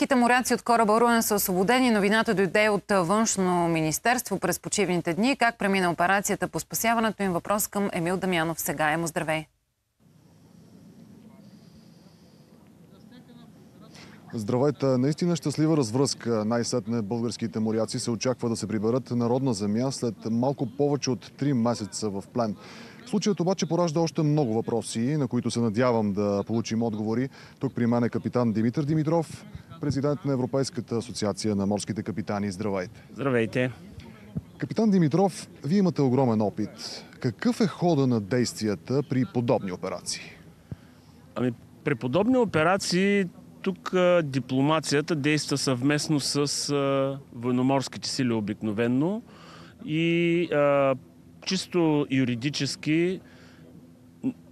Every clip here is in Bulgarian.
Българските моряци от кораба Руен са освободени. Новината дойде от външно министерство през почивните дни. Как премина операцията по спасяването им? Въпрос към Емил Дамянов. Сега емо здравей! Здравейте! Наистина щастлива развръзка. Най-сетне българските моряци се очаква да се приберат народна земя след малко повече от 3 месеца в плен. Случаят обаче поражда още много въпроси, на които се надявам да получим отговори. Тук при мен е капитан Димитър Димитров, президент на Европейската асоциация на морските капитани. Здравейте! Здравейте! Капитан Димитров, вие имате огромен опит. Какъв е хода на действията при подобни операции? Ами, при подобни операции тук а, дипломацията действа съвместно с а, военноморските сили обикновенно и а, чисто юридически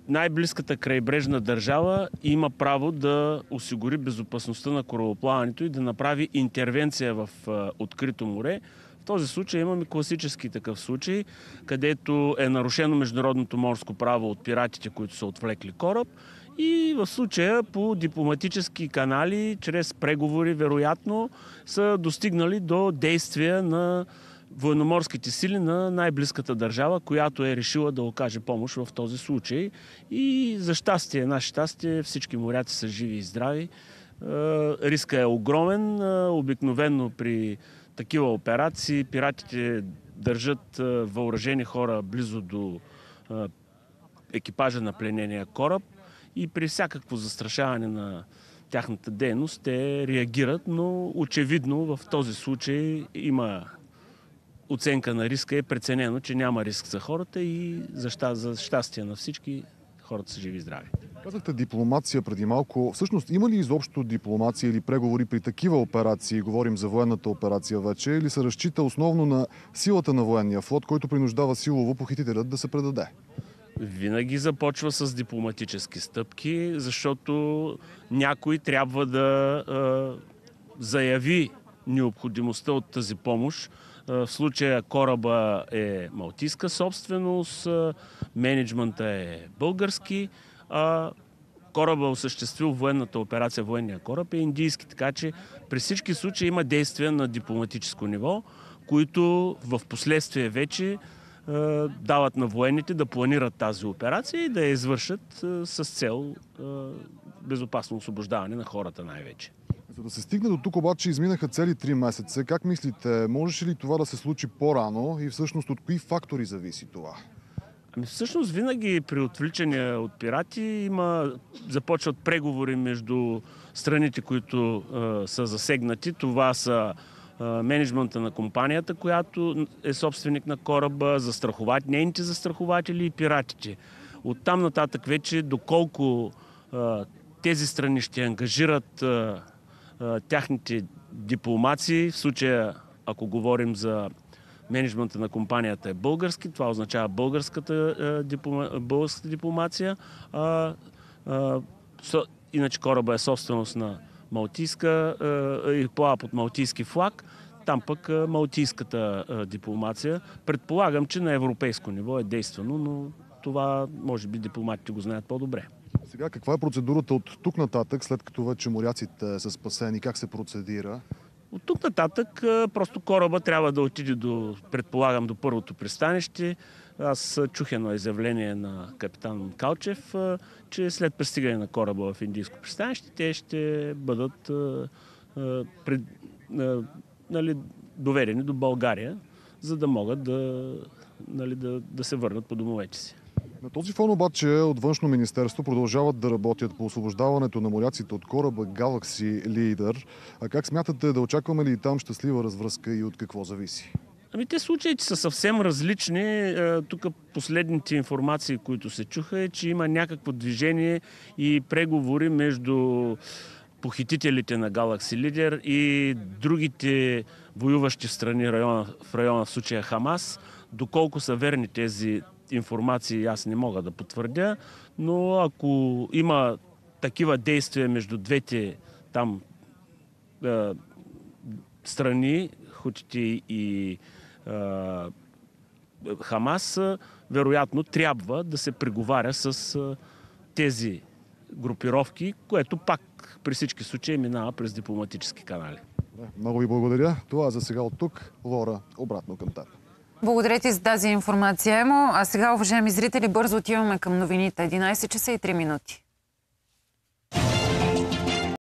най-близката крайбрежна държава има право да осигури безопасността на корабоплаването и да направи интервенция в открито море. В този случай имаме класически такъв случай, където е нарушено международното морско право от пиратите, които са отвлекли кораб и в случая по дипломатически канали, чрез преговори, вероятно, са достигнали до действия на военноморските сили на най-близката държава, която е решила да окаже помощ в този случай. И за щастие, наше щастие, всички моряци са живи и здрави. Е, риска е огромен. Е, обикновенно при такива операции пиратите държат е, въоръжени хора близо до екипажа на пленения кораб и при всякакво застрашаване на тяхната дейност те реагират, но очевидно в този случай има оценка на риска е преценено, че няма риск за хората и за, ща, за щастие на всички хората са живи и здрави. Казахте дипломация преди малко. Всъщност има ли изобщо дипломация или преговори при такива операции? Говорим за военната операция вече. Или се разчита основно на силата на военния флот, който принуждава силово похитителят да се предаде? Винаги започва с дипломатически стъпки, защото някой трябва да е, заяви необходимостта от тази помощ. В случая кораба е малтийска собственост, менеджмента е български, а кораба осъществил военната операция, военния кораб е индийски. Така че при всички случаи има действия на дипломатическо ниво, които в последствие вече дават на военните да планират тази операция и да я извършат с цел безопасно освобождаване на хората най-вече. Да се стигне до тук обаче изминаха цели 3 месеца. Как мислите, можеше ли това да се случи по-рано и всъщност от кои фактори зависи това? Ами всъщност винаги при отвличания от пирати има, започват преговори между страните, които е, са засегнати. Това са менеджмента на компанията, която е собственик на кораба, застраховат, нейните застрахователи и пиратите. От там нататък вече доколко е, тези страни ще ангажират тяхните дипломации, в случая, ако говорим за менеджмента на компанията е български, това означава българската, диплома, българската дипломация. А, а, со, иначе кораба е собственост на Малтийска и плава под Малтийски флаг. Там пък Малтийската дипломация. Предполагам, че на европейско ниво е действано, но това може би дипломатите го знаят по-добре. Сега каква е процедурата от тук нататък, след като вече моряците са спасени? Как се процедира? От тук нататък просто кораба трябва да отиде до, предполагам, до първото пристанище. Аз чух едно изявление на капитан Калчев, че след пристигане на кораба в Индийско пристанище, те ще бъдат пред, нали, доведени до България, за да могат да, нали, да, да се върнат по домовете си. На този фон обаче от Външно министерство продължават да работят по освобождаването на моряците от кораба Galaxy Leader. А как смятате да очакваме ли там щастлива развръзка и от какво зависи? Ами те случаите са съвсем различни. Е, тук последните информации, които се чуха е, че има някакво движение и преговори между похитителите на Galaxy Leader и другите воюващи страни района, в района в случая Хамас. Доколко са верни тези информации аз не мога да потвърдя, но ако има такива действия между двете там е, страни, хутите и е, Хамас, вероятно трябва да се преговаря с е, тези групировки, което пак при всички случаи минава през дипломатически канали. Много ви благодаря. Това е за сега от тук. Лора, обратно към теб. Благодаря ти за тази информация, Емо. А сега, уважаеми зрители, бързо отиваме към новините. 11 часа и 3 минути.